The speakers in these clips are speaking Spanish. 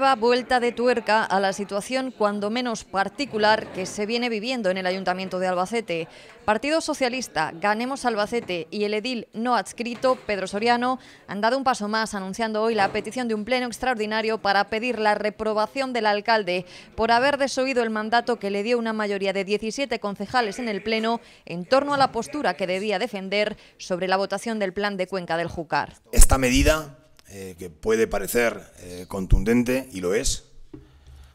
nueva vuelta de tuerca a la situación cuando menos particular que se viene viviendo en el Ayuntamiento de Albacete. Partido Socialista, Ganemos Albacete y el edil no adscrito, Pedro Soriano, han dado un paso más anunciando hoy la petición de un pleno extraordinario para pedir la reprobación del alcalde por haber desoído el mandato que le dio una mayoría de 17 concejales en el pleno en torno a la postura que debía defender sobre la votación del plan de Cuenca del Júcar. Esta medida eh, que puede parecer eh, contundente, y lo es,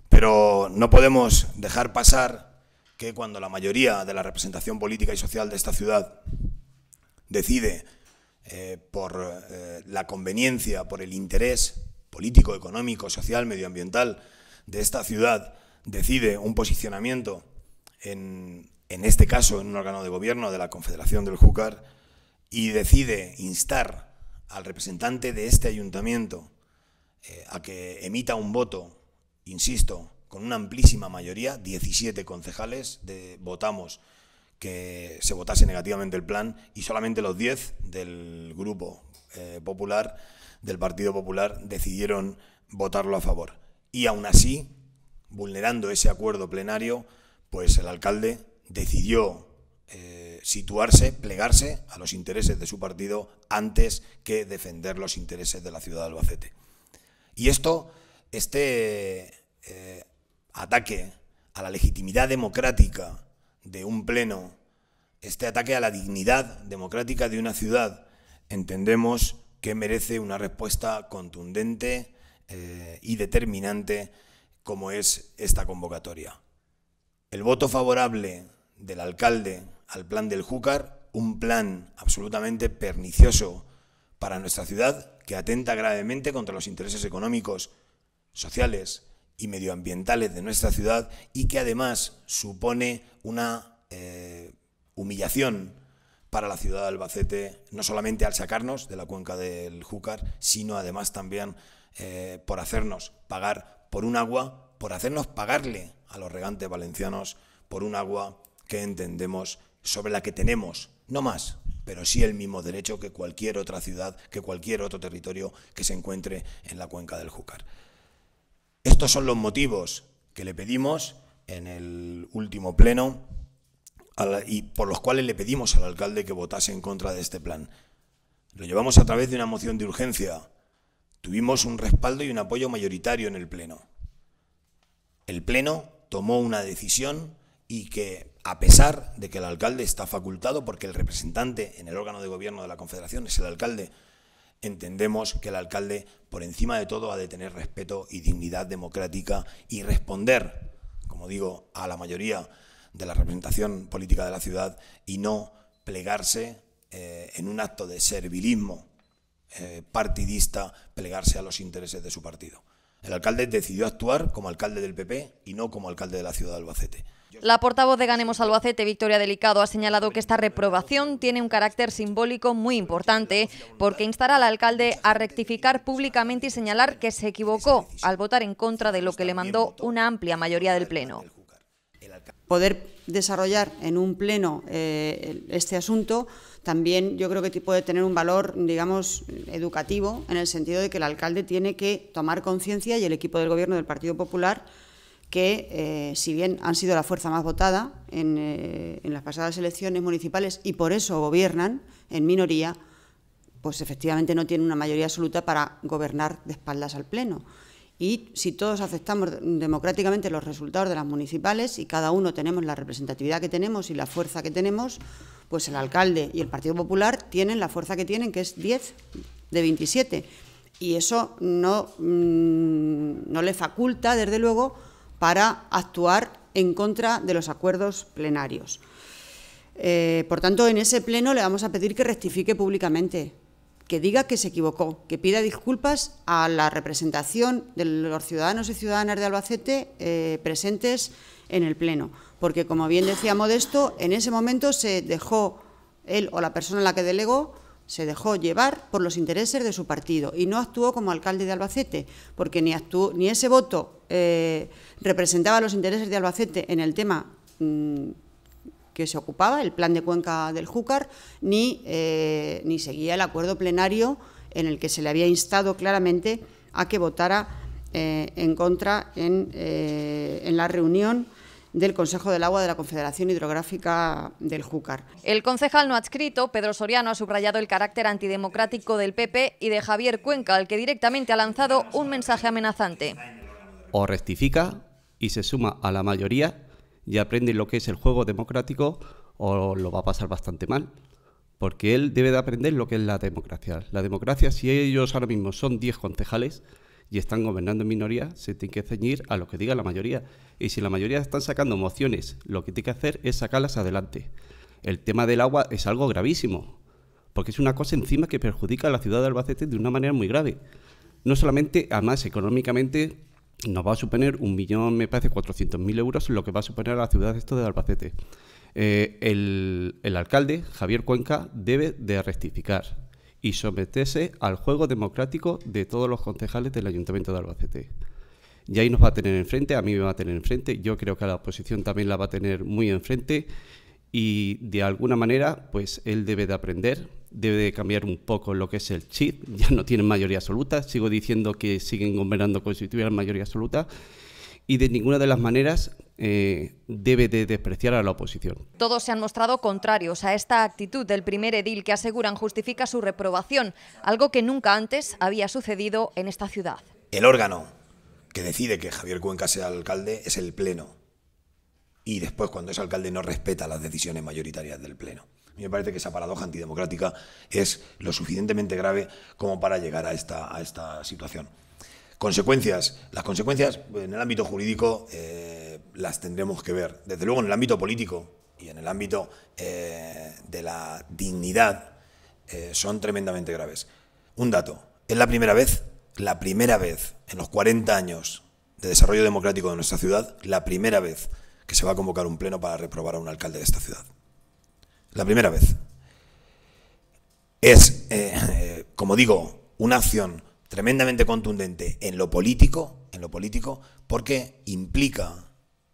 pero no podemos dejar pasar que cuando la mayoría de la representación política y social de esta ciudad decide eh, por la conveniencia, por el interés político, económico, social, medioambiental de esta ciudad, decide un posicionamiento en, en este caso en un órgano de gobierno de la Confederación del Júcar y decide instar al representante de este ayuntamiento eh, a que emita un voto, insisto, con una amplísima mayoría, 17 concejales, de, votamos que se votase negativamente el plan y solamente los 10 del grupo eh, popular, del Partido Popular, decidieron votarlo a favor. Y aún así, vulnerando ese acuerdo plenario, pues el alcalde decidió eh, situarse, plegarse a los intereses de su partido antes que defender los intereses de la ciudad de Albacete. Y esto, este eh, ataque a la legitimidad democrática de un pleno, este ataque a la dignidad democrática de una ciudad, entendemos que merece una respuesta contundente eh, y determinante como es esta convocatoria. El voto favorable del alcalde al plan del Júcar, un plan absolutamente pernicioso para nuestra ciudad que atenta gravemente contra los intereses económicos, sociales y medioambientales de nuestra ciudad y que además supone una eh, humillación para la ciudad de Albacete, no solamente al sacarnos de la cuenca del Júcar, sino además también eh, por hacernos pagar por un agua, por hacernos pagarle a los regantes valencianos por un agua que entendemos sobre la que tenemos, no más, pero sí el mismo derecho que cualquier otra ciudad, que cualquier otro territorio que se encuentre en la cuenca del Júcar. Estos son los motivos que le pedimos en el último pleno y por los cuales le pedimos al alcalde que votase en contra de este plan. Lo llevamos a través de una moción de urgencia. Tuvimos un respaldo y un apoyo mayoritario en el pleno. El pleno tomó una decisión y que a pesar de que el alcalde está facultado, porque el representante en el órgano de gobierno de la Confederación es el alcalde, entendemos que el alcalde, por encima de todo, ha de tener respeto y dignidad democrática y responder, como digo, a la mayoría de la representación política de la ciudad y no plegarse eh, en un acto de servilismo eh, partidista, plegarse a los intereses de su partido. El alcalde decidió actuar como alcalde del PP y no como alcalde de la ciudad de Albacete. La portavoz de Ganemos Albacete, Victoria Delicado, ha señalado que esta reprobación tiene un carácter simbólico muy importante porque instará al alcalde a rectificar públicamente y señalar que se equivocó al votar en contra de lo que le mandó una amplia mayoría del Pleno. Poder desarrollar en un pleno eh, este asunto también yo creo que puede tener un valor, digamos, educativo, en el sentido de que el alcalde tiene que tomar conciencia y el equipo del Gobierno del Partido Popular que, eh, si bien han sido la fuerza más votada eh, en, las pasadas elecciones municipales y por eso gobiernan en minoría, pues efectivamente no tienen una mayoría absoluta para gobernar de espaldas al Pleno. Y si todos aceptamos democráticamente los resultados de las municipales y cada uno tenemos la representatividad que tenemos y la fuerza que tenemos, pues el alcalde y el Partido Popular tienen la fuerza que tienen, que es 10 de 27. Y eso no, mm, no le faculta, desde luego, para actuar en contra de los acuerdos plenarios. Eh, por tanto, en ese pleno le vamos a pedir que rectifique públicamente, que diga que se equivocó, que pida disculpas a la representación de los ciudadanos y ciudadanas de Albacete eh, presentes en el pleno, porque como bien decía Modesto, en ese momento se dejó él o la persona a la que delegó se dejó llevar por los intereses de su partido y no actuó como alcalde de Albacete, porque ni, ni ese voto eh, representaba los intereses de Albacete en el tema mm, que se ocupaba, el plan de cuenca del Júcar, ni, eh, ni seguía el acuerdo plenario en el que se le había instado claramente a que votara eh, en contra en la reunión del Consejo del Agua de la Confederación Hidrográfica del Júcar. El concejal no adscrito, Pedro Soriano, ha subrayado el carácter antidemocrático del PP y de Javier Cuenca, al que directamente ha lanzado un mensaje amenazante. O rectifica y se suma a la mayoría y aprende lo que es el juego democrático o lo va a pasar bastante mal. Porque él debe de aprender lo que es la democracia. La democracia, si ellos ahora mismo son 10 concejales, y están gobernando en minoría, se tiene que ceñir a lo que diga la mayoría. Y si la mayoría están sacando mociones, lo que tiene que hacer es sacarlas adelante. El tema del agua es algo gravísimo, porque es una cosa encima que perjudica a la ciudad de Albacete de una manera muy grave. No solamente, además, económicamente nos va a suponer un millón, me parece, 400.000 euros lo que va a suponer a la ciudad esto de Albacete. Eh, el, el alcalde, Javier Cuenca, debe de rectificar y someterse al juego democrático de todos los concejales del Ayuntamiento de Albacete. Y ahí nos va a tener enfrente, a mí me va a tener enfrente, yo creo que a la oposición también la va a tener muy enfrente y de alguna manera pues él debe de aprender, debe de cambiar un poco lo que es el chip, ya no tienen mayoría absoluta, sigo diciendo que siguen gobernando tuvieran mayoría absoluta y de ninguna de las maneras eh, debe de despreciar a la oposición. Todos se han mostrado contrarios a esta actitud del primer edil que aseguran justifica su reprobación, algo que nunca antes había sucedido en esta ciudad. El órgano que decide que Javier Cuenca sea alcalde es el Pleno. Y después, cuando es alcalde, no respeta las decisiones mayoritarias del Pleno. A mí me parece que esa paradoja antidemocrática es lo suficientemente grave como para llegar a esta, a esta situación. Consecuencias. Las consecuencias en el ámbito jurídico eh, las tendremos que ver. Desde luego en el ámbito político y en el ámbito eh, de la dignidad eh, son tremendamente graves. Un dato. Es la primera vez, la primera vez en los 40 años de desarrollo democrático de nuestra ciudad, la primera vez que se va a convocar un pleno para reprobar a un alcalde de esta ciudad. La primera vez. Es, como digo, una acción tremendamente contundente en lo político, en lo político, porque implica,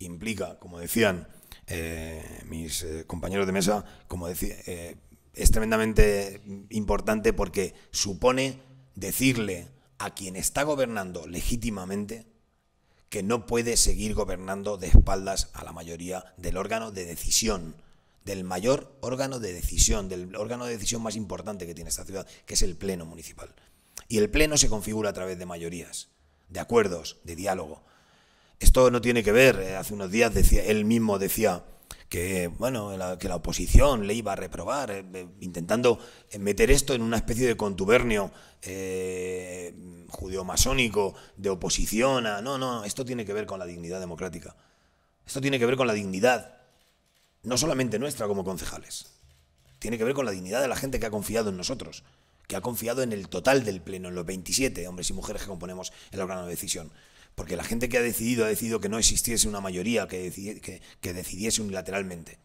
implica, como decían eh, mis eh, compañeros de mesa, como decía, eh, es tremendamente importante porque supone decirle a quien está gobernando legítimamente que no puede seguir gobernando de espaldas a la mayoría del órgano de decisión, del mayor órgano de decisión, del órgano de decisión más importante que tiene esta ciudad, que es el Pleno Municipal. Y el Pleno se configura a través de mayorías, de acuerdos, de diálogo. Esto no tiene que ver, eh, hace unos días decía, él mismo decía que, bueno, que la oposición le iba a reprobar, eh, eh, intentando meter esto en una especie de contubernio eh, judeo-masónico de oposición a... No, no, esto tiene que ver con la dignidad democrática. Esto tiene que ver con la dignidad, no solamente nuestra como concejales, tiene que ver con la dignidad de la gente que ha confiado en nosotros que ha confiado en el total del Pleno, en los 27 hombres y mujeres que componemos el órgano de decisión. Porque la gente que ha decidido ha decidido que no existiese una mayoría que, decidiese unilateralmente.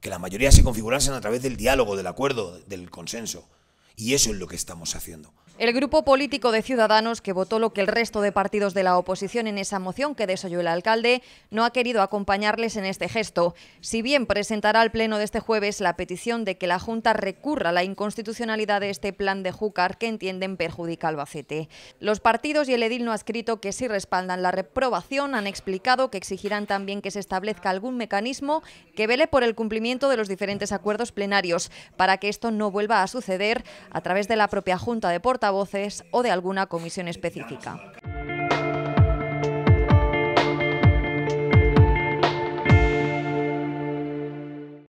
Que las mayorías se configurasen a través del diálogo, del acuerdo, del consenso. Y eso es lo que estamos haciendo. El grupo político de Ciudadanos, que votó lo que el resto de partidos de la oposición en esa moción que desoyó el alcalde, no ha querido acompañarles en este gesto. Si bien presentará al Pleno de este jueves la petición de que la Junta recurra a la inconstitucionalidad de este plan de Júcar que entienden perjudica al Albacete. Los partidos y el edil no ha escrito que si respaldan la reprobación han explicado que exigirán también que se establezca algún mecanismo que vele por el cumplimiento de los diferentes acuerdos plenarios para que esto no vuelva a suceder a través de la propia Junta de O de alguna comisión específica.